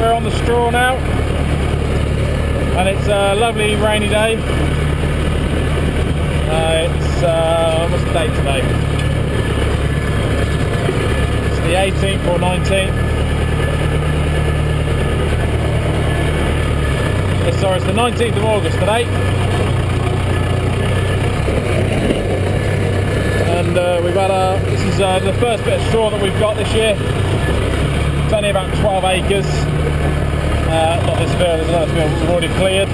we're on the straw now, and it's a lovely rainy day. Uh, it's uh, what's the date today? It's the 18th or 19th. Uh, Sorry, it's the 19th of August today. And uh, we've had a, this is uh, the first bit of straw that we've got this year. It's only about 12 acres. Uh, not this field, there's another field we've already cleared.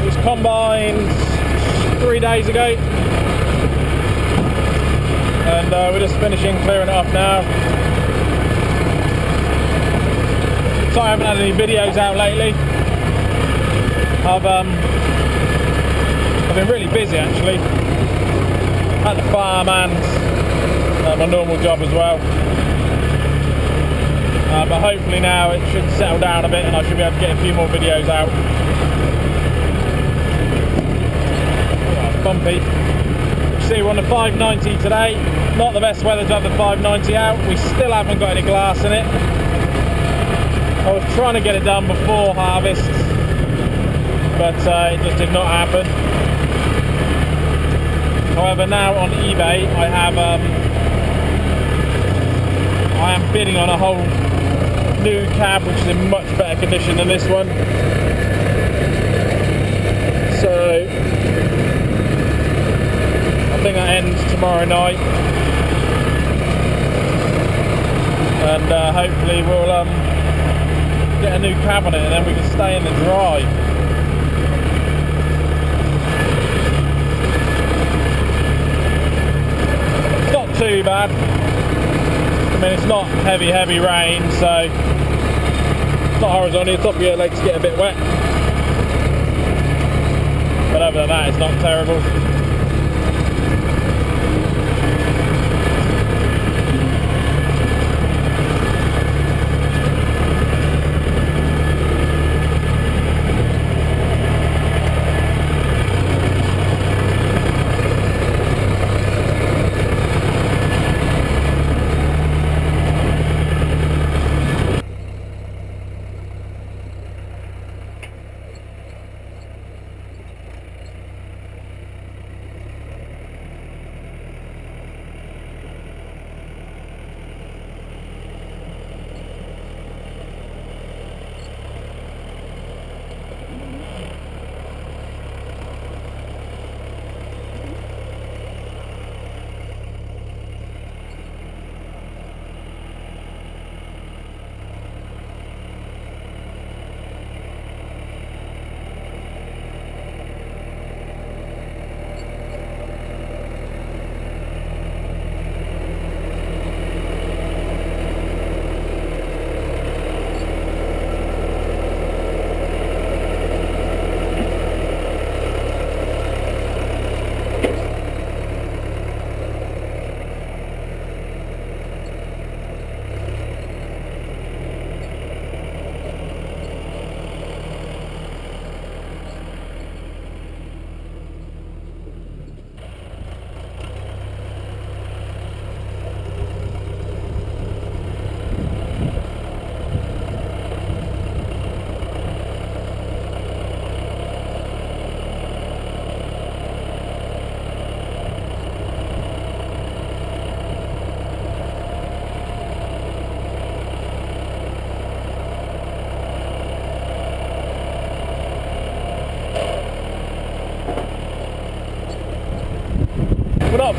It was combined three days ago. And uh, we're just finishing clearing it up now. Sorry I haven't had any videos out lately. I've um, I've been really busy actually. At the farm and uh, my normal job as well. Uh, but hopefully now it should settle down a bit and I should be able to get a few more videos out. Oh, bumpy. See we're on the 590 today. Not the best weather to have the 590 out. We still haven't got any glass in it. I was trying to get it done before harvest, but uh, it just did not happen. However, now on eBay, I have um, I am bidding on a whole new cab, which is in much better condition than this one. So I think that ends tomorrow night, and uh, hopefully we'll um, get a new cab on it, and then we can stay in the not too bad. I mean, it's not heavy, heavy rain, so it's not horizontal. The top of your legs get a bit wet. But other than that, it's not terrible.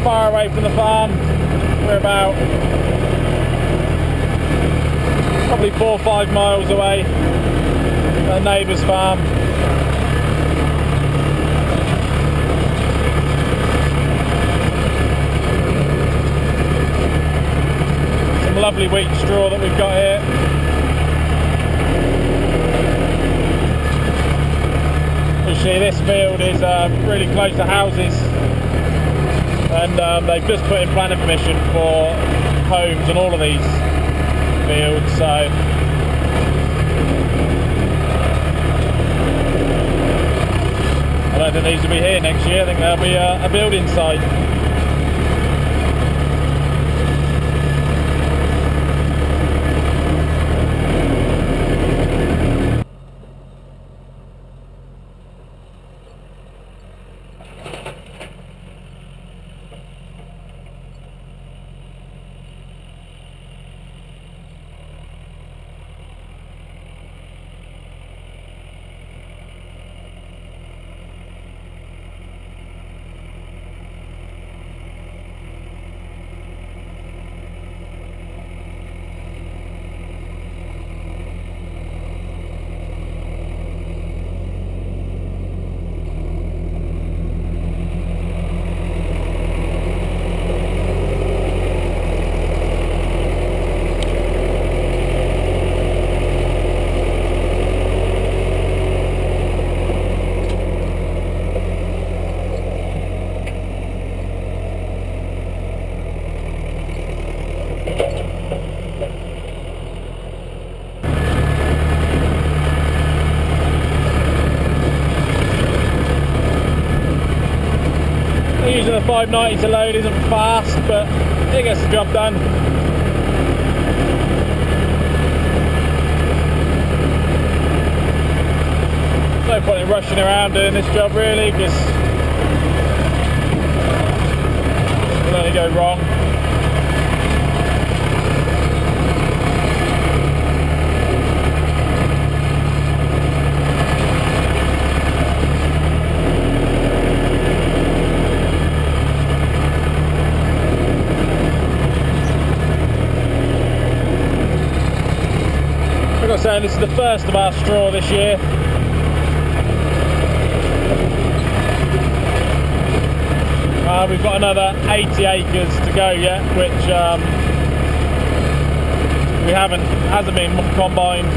Far away from the farm. We're about probably four or five miles away. A neighbour's farm. Some lovely wheat straw that we've got here. You see this field is uh, really close to houses and um, they've just put in planning permission for homes and all of these fields so. I don't think these will be here next year. I think there'll be a, a building site 590 to load isn't fast, but it gets the job done. No point in rushing around doing this job really, because it'll only go wrong. This is the first of our straw this year. Uh, we've got another 80 acres to go yet, which um, we haven't, hasn't been combined.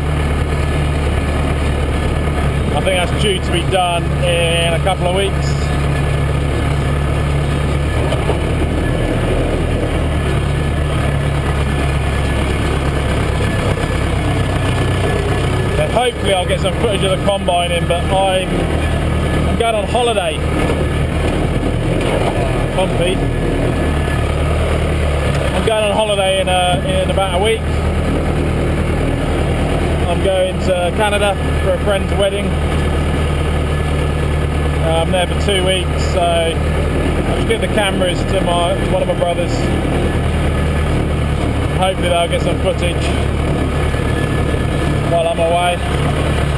I think that's due to be done in a couple of weeks. Hopefully I'll get some footage of the combine in, but I'm, going on holiday bumpy. I'm going on holiday in, in about a week. I'm going to Canada for a friend's wedding. Uh, I'm there for two weeks, so I'll just give the cameras to my to one of my brothers. Hopefully they'll get some footage while I'm away.